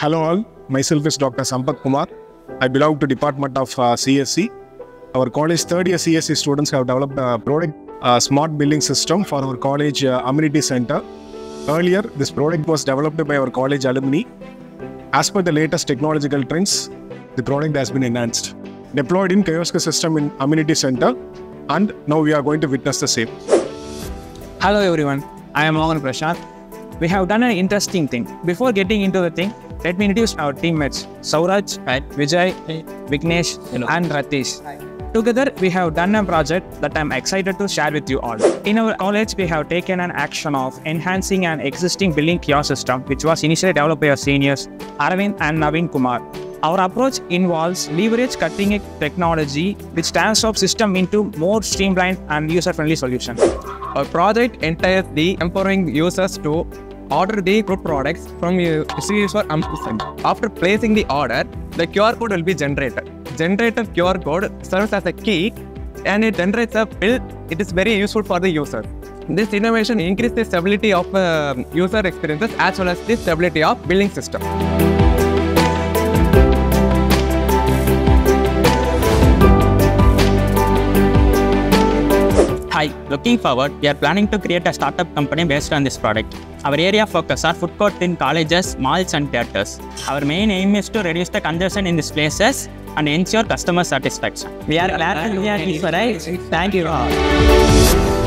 Hello all, myself is Dr. Sampak Kumar. I belong to Department of uh, CSC. Our college third year CSC students have developed a product, a smart billing system for our college uh, amenity center. Earlier, this product was developed by our college alumni. As per the latest technological trends, the product has been enhanced. Deployed in kiosk system in amenity center and now we are going to witness the same. Hello everyone, I am Mohan Prasanth. We have done an interesting thing. Before getting into the thing, let me introduce our teammates Sowraj, Vijay, Vignesh, and Ratheesh. Together, we have done a project that I'm excited to share with you all. In our college, we have taken an action of enhancing an existing billing kiosk system, which was initially developed by our seniors, Aravind and Naveen Kumar. Our approach involves leverage cutting edge technology, which transforms system into more streamlined and user-friendly solution. Our project entails the empowering users to order the good products from a Sri Eshwar Amenity. After placing the order, the QR code will be generated. Generated QR code serves as a key and it generates a bill. It is very useful for the user. This innovation increases the stability of uh, user experiences as well as the stability of billing system. Hi, looking forward, we are planning to create a startup company based on this product. Our area focus are food court in colleges, malls and theaters. Our main aim is to reduce the congestion in these places and ensure customer satisfaction. We are glad to be here, Thank you all.